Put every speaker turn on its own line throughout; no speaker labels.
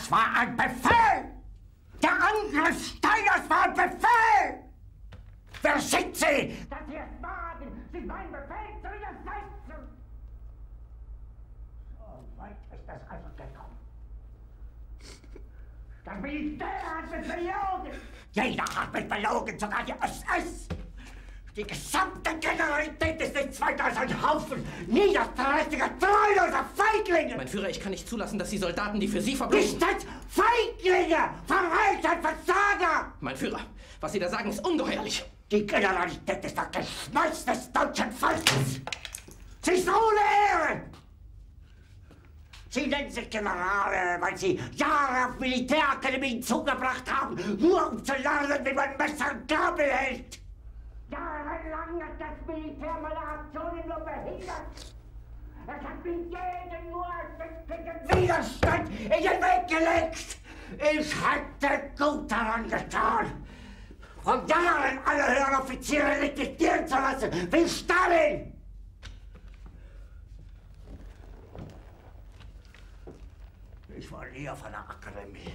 Das war ein Befehl! Der Angriff Steiners war ein Befehl! Wer sind Sie, dass Sie es wagen, sich meinen Befehl zu widersetzen? So weit ist es also gekommen. Das Militär hat mich belogen! Jeder hat mich belogen, sogar die SS! Die gesamte Generalität ist nichts weiter als ein Haufen niederträchtiger, treuloser Feiglinge!
Mein Führer, ich kann nicht zulassen, dass die Soldaten, die für Sie verbringen...
Nicht als Feiglinge! Verreiter, Versager!
Mein Führer, was Sie da sagen, ist ungeheuerlich.
Die Generalität ist das Geschmeiß des deutschen Volkes! Sie ist ohne Ehre! Sie nennen sich Generale, weil Sie Jahre auf Militärakademien zugebracht haben, nur um zu lernen, wie man Messer und Gabel hält! Jahrelang hat das Militär meine Aktionen nur behindert. Es hat mir jeden nur ersichtlichen Widerstand in den Weg gelegt. Ich hätte gut daran getan, von Jahren alle höheren Offiziere liquidieren zu lassen, wie Stalin. Ich war nie auf einer Akademie.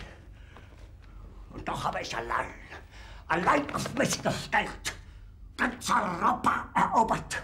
Und doch habe ich allein, allein auf mich gestellt ganz Europa erobert.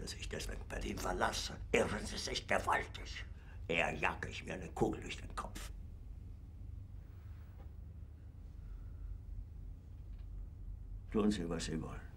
dass ich deswegen Berlin verlasse, irren Sie sich gewaltig. Eher jage ich mir eine Kugel durch den Kopf. Tun Sie, was Sie wollen.